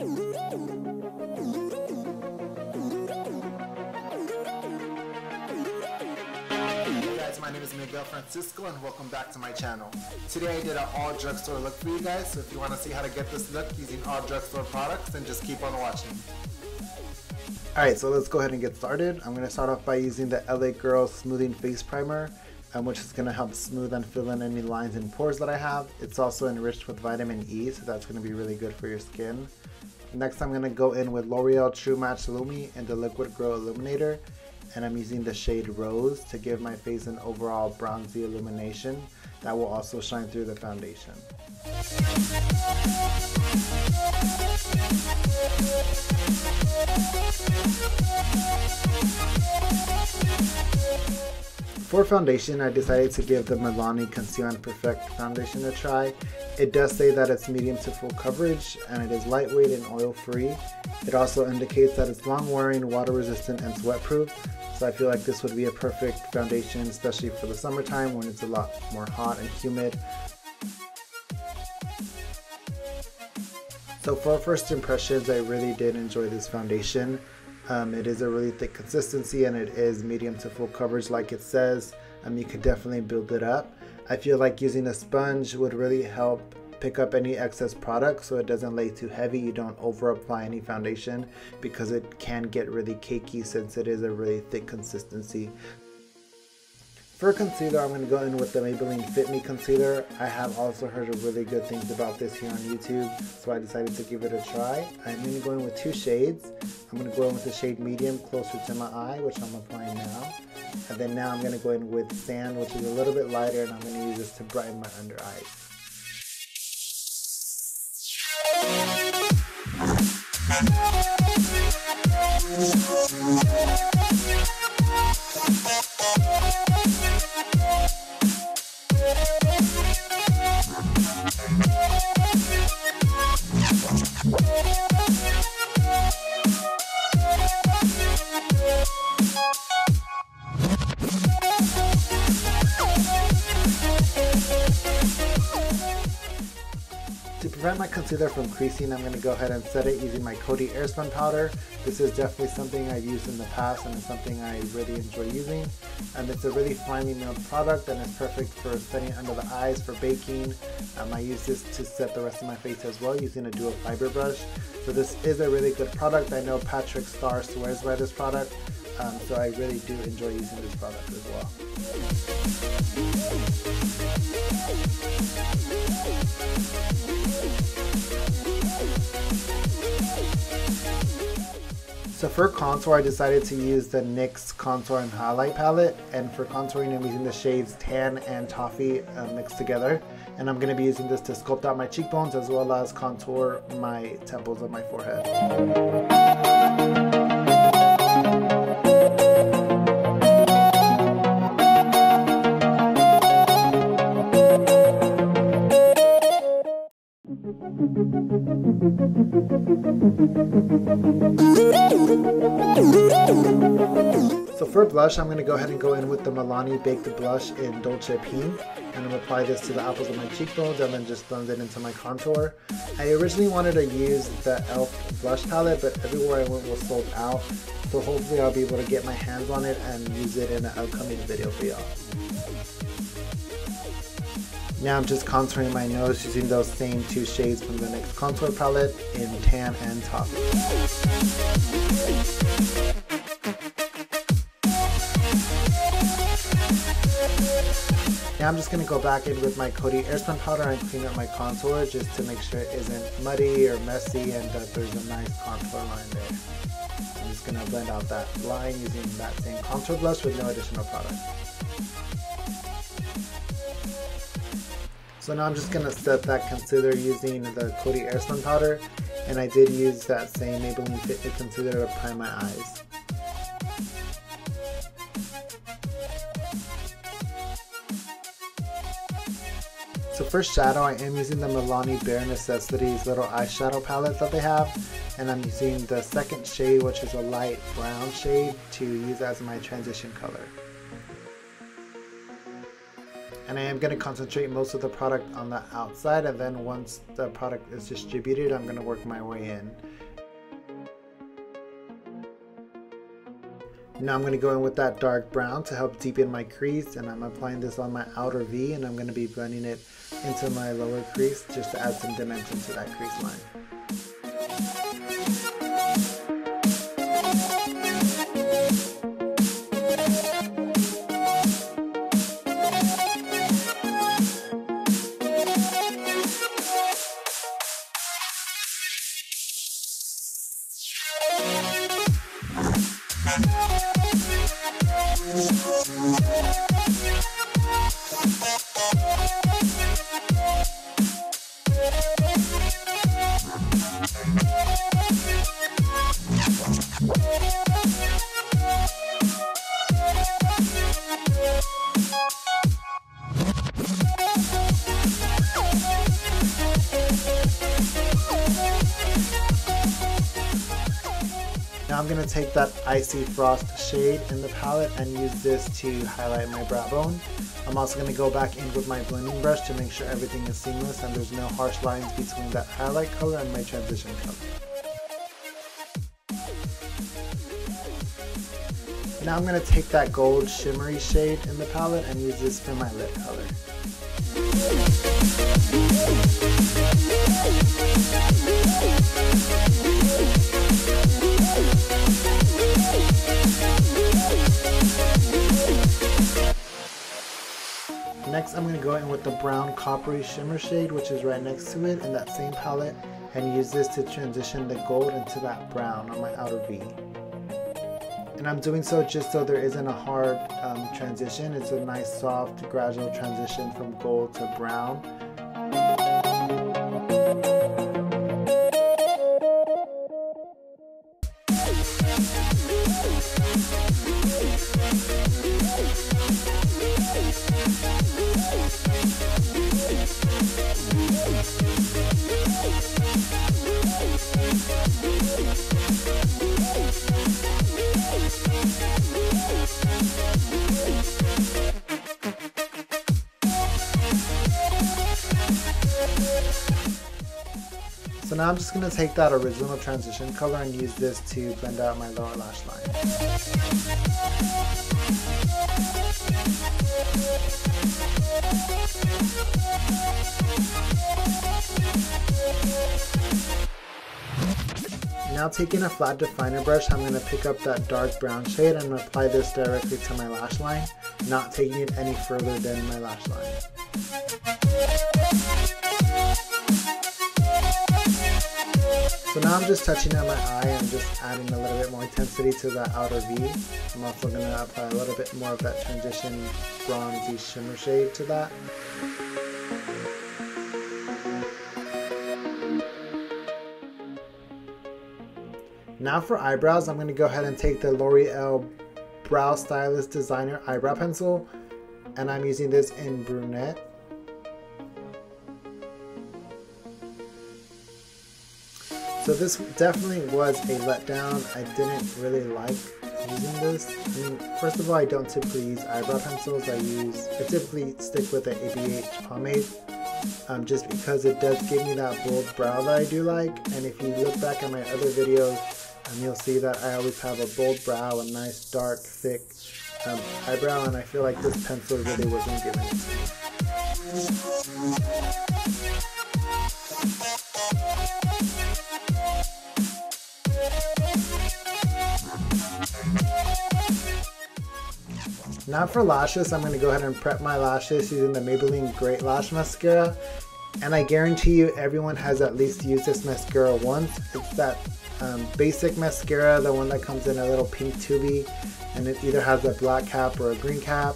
Hey guys, my name is Miguel Francisco and welcome back to my channel. Today I did an all drugstore look for you guys, so if you want to see how to get this look using all drugstore products, then just keep on watching. Alright, so let's go ahead and get started. I'm going to start off by using the LA Girl Smoothing Face Primer, um, which is going to help smooth and fill in any lines and pores that I have. It's also enriched with vitamin E, so that's going to be really good for your skin. Next, I'm going to go in with L'Oreal True Match Lumi and the Liquid Glow Illuminator and I'm using the shade Rose to give my face an overall bronzy illumination that will also shine through the foundation. For foundation, I decided to give the Milani Conceal and Perfect foundation a try. It does say that it's medium to full coverage and it is lightweight and oil free. It also indicates that it's long wearing, water resistant, and sweat proof. So I feel like this would be a perfect foundation, especially for the summertime when it's a lot more hot and humid. So for first impressions, I really did enjoy this foundation. Um, it is a really thick consistency and it is medium to full coverage like it says. Um, you could definitely build it up. I feel like using a sponge would really help pick up any excess product so it doesn't lay too heavy. You don't over apply any foundation because it can get really cakey since it is a really thick consistency. For concealer, I'm going to go in with the Maybelline Fit Me Concealer. I have also heard of really good things about this here on YouTube, so I decided to give it a try. I'm going to go in with two shades. I'm going to go in with the shade Medium closer to my eye, which I'm applying now. And then now I'm going to go in with Sand, which is a little bit lighter, and I'm going to use this to brighten my under eyes. concealer from creasing, I'm going to go ahead and set it using my Coty Airspun powder. This is definitely something I've used in the past and it's something I really enjoy using. And it's a really finely milled product and it's perfect for setting under the eyes for baking. Um, I use this to set the rest of my face as well using a dual fiber brush. So this is a really good product. I know Patrick Starr swears by this product. Um, so I really do enjoy using this product as well. So for contour, I decided to use the NYX Contour and Highlight Palette. And for contouring, I'm using the shades Tan and Toffee uh, mixed together. And I'm going to be using this to sculpt out my cheekbones as well as contour my temples of my forehead. So for blush, I'm going to go ahead and go in with the Milani Baked Blush in Dolce Pink. And I'm going to apply this to the apples of my cheekbones and then just blend it into my contour. I originally wanted to use the e.l.f. blush palette, but everywhere I went was sold out. So hopefully I'll be able to get my hands on it and use it in an upcoming video for y'all. Now I'm just contouring my nose using those same two shades from the NYX contour palette in Tan and Toffee. Now I'm just going to go back in with my Coty Airspun powder and clean up my contour just to make sure it isn't muddy or messy and that there's a nice contour line there. I'm just going to blend out that line using that same contour blush with no additional product. So now I'm just going to set that concealer using the Coty Airspun powder and I did use that same Maybelline Fit concealer to prime my eyes. So for shadow, I am using the Milani Bare Necessities little eyeshadow palette that they have. And I'm using the second shade, which is a light brown shade, to use as my transition color. And I am going to concentrate most of the product on the outside and then once the product is distributed, I'm going to work my way in. Now I'm going to go in with that dark brown to help deepen my crease and I'm applying this on my outer V and I'm going to be blending it into my lower crease just to add some dimension to that crease line. Now I'm take that Icy Frost shade in the palette and use this to highlight my brow bone. I'm also going to go back in with my blending brush to make sure everything is seamless and there's no harsh lines between that highlight color and my transition color. Now I'm going to take that gold shimmery shade in the palette and use this for my lip color. Next I'm going to go in with the brown coppery shimmer shade which is right next to it in that same palette and use this to transition the gold into that brown on my outer V. And I'm doing so just so there isn't a hard um, transition. It's a nice soft gradual transition from gold to brown. Now I'm just going to take that original transition color and use this to blend out my lower lash line. Now taking a flat definer brush, I'm going to pick up that dark brown shade and apply this directly to my lash line, not taking it any further than my lash line. So now I'm just touching at my eye and just adding a little bit more intensity to that outer V. I'm also going to apply a little bit more of that transition bronzy shimmer shade to that. Now for eyebrows, I'm going to go ahead and take the L'Oreal Brow Stylist Designer Eyebrow Pencil and I'm using this in brunette. So this definitely was a letdown. I didn't really like using this. I mean, first of all, I don't typically use eyebrow pencils. I use, I typically stick with the ABH pomade um, just because it does give me that bold brow that I do like. And if you look back at my other videos, um, you'll see that I always have a bold brow, a nice dark, thick um, eyebrow, and I feel like this pencil really wasn't giving it Now for lashes, I'm going to go ahead and prep my lashes using the Maybelline Great Lash Mascara. And I guarantee you everyone has at least used this mascara once. It's that um, basic mascara, the one that comes in a little pink tubey. And it either has a black cap or a green cap.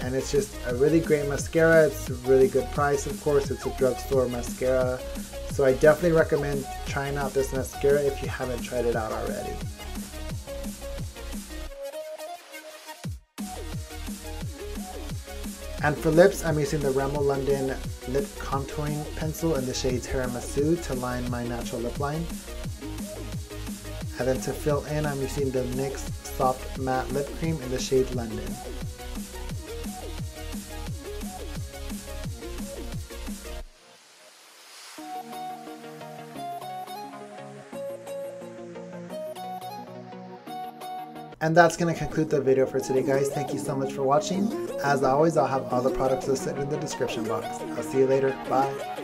And it's just a really great mascara. It's a really good price, of course. It's a drugstore mascara. So I definitely recommend trying out this mascara if you haven't tried it out already. And for lips, I'm using the Rimmel London Lip Contouring Pencil in the shade Tiramisu to line my natural lip line. And then to fill in, I'm using the NYX Soft Matte Lip Cream in the shade London. And that's going to conclude the video for today, guys. Thank you so much for watching. As always, I'll have all the products listed in the description box. I'll see you later. Bye.